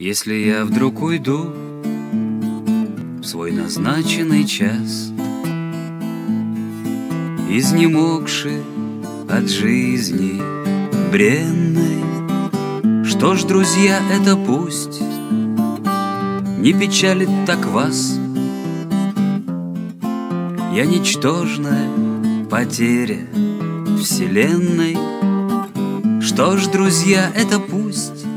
Если я вдруг уйду в свой назначенный час, Изнемогший от жизни бренной, Что ж, друзья, это пусть не печалит так вас. Я ничтожная потеря вселенной. Что ж, друзья, это пусть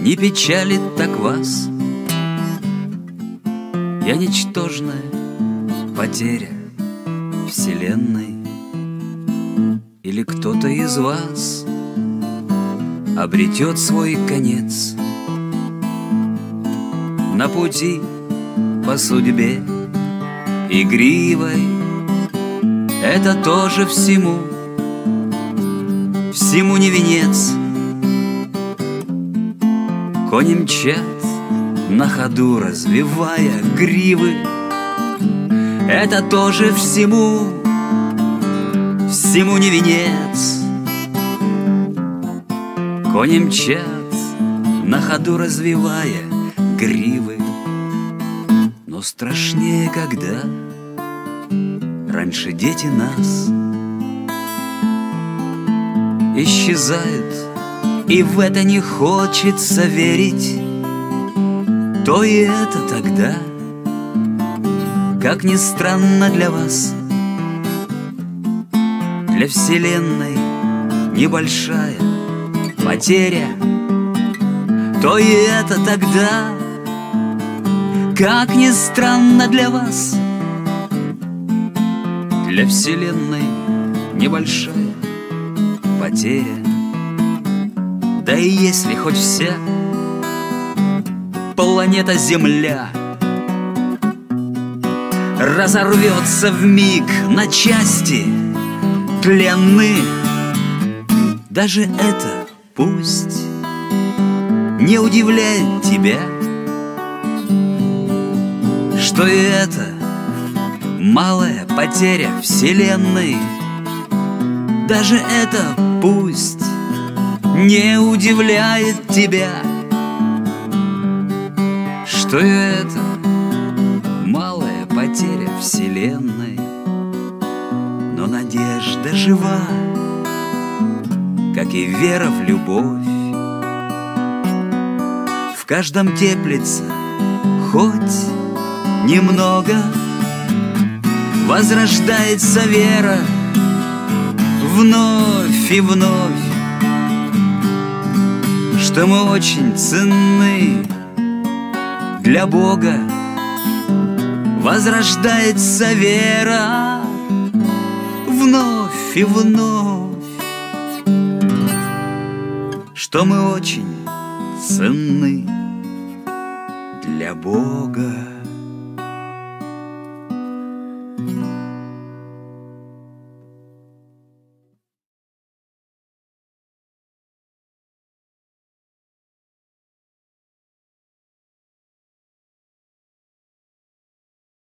не печалит так вас. Я ничтожная потеря вселенной. Или кто-то из вас обретет свой конец на пути по судьбе игривой. Это тоже всему, всему не венец. Кони мчат на ходу, развивая гривы. Это тоже всему, всему не венец. Кони мчат на ходу, развивая гривы. Но страшнее, когда раньше дети нас исчезают, и в это не хочется верить, то и это тогда, как ни странно для вас, для Вселенной небольшая потеря, то и это тогда, как ни странно для вас, для Вселенной небольшая потеря. Да и если хоть вся планета Земля Разорвется в миг на части тленны Даже это пусть не удивляет тебя Что и это малая потеря Вселенной Даже это пусть не удивляет тебя Что это малая потеря Вселенной. Но надежда жива, как и вера в любовь. В каждом теплится хоть немного Возрождается вера вновь и вновь Что мы очень ценны. Для Бога Возрождается вера вновь и вновь Что мы очень ценны. Для Бога